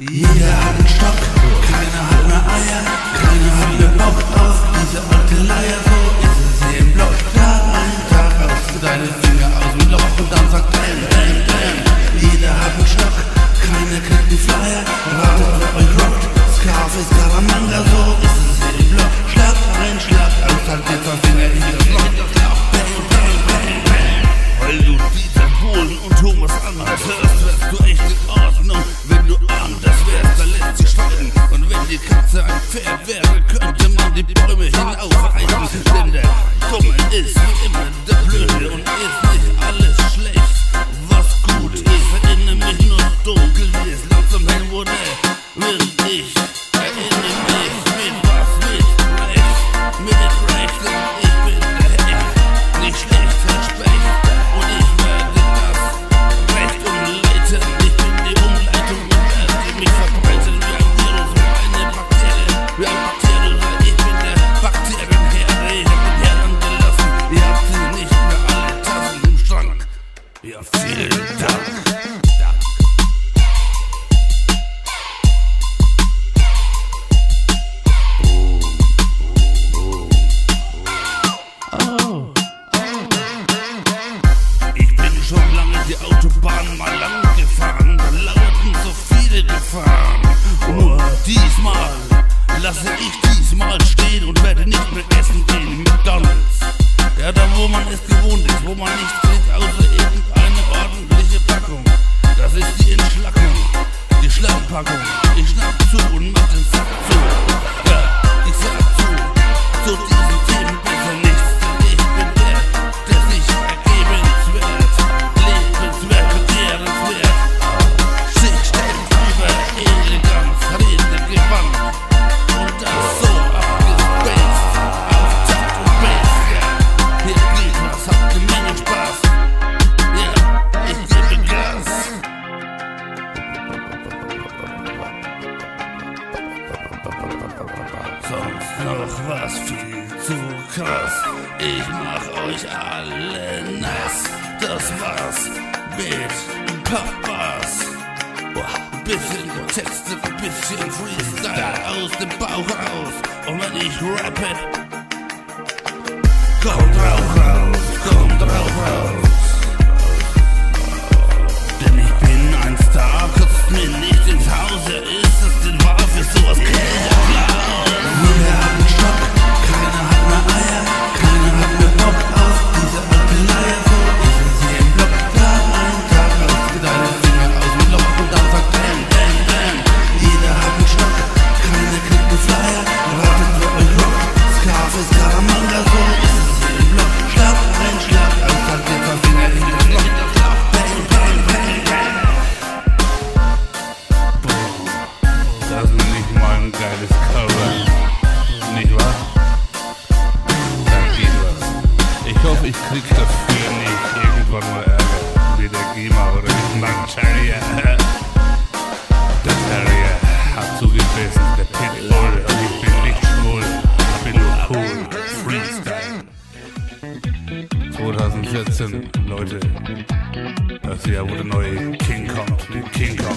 Jeder hat einen Stock, keiner hat mehr Eier, keiner hat Hinaufreißen. Denn der Dumme ist wie immer der Blöde und ist die Autobahn mal lang gefahren, da lauerten so viele Gefahren. Nur diesmal lasse ich diesmal stehen und werde nicht mehr essen gehen. McDonalds. Ja, da wo man es gewohnt ist, wo man nichts kriegt außer irgendeine ordentliche Packung. Das ist die Entschlackung, die Schlammpackung. Ich schnapp zu und mach den Sack zu. Ja, ich sag zu, zu diesen Themen Sonst noch was viel zu krass. Ich mach euch alle nass. Das war's mit Papas. Boah, bisschen Texte, bisschen Freestyle aus dem Bauch raus. Und wenn ich rappe, kommt Rauch raus, kommt Rauch raus. Der Terrier hat zugebissen, der Pitbull. Ich bin nicht schwul, ich bin nur cool. Freestyle. 2014, Leute. Das Jahr, wo der neue King mit King kommt.